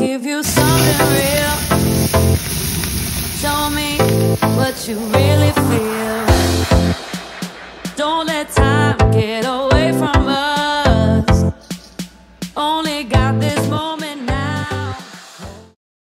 give you something real. Show me what you really feel. Don't let time get away from us. Only got this moment.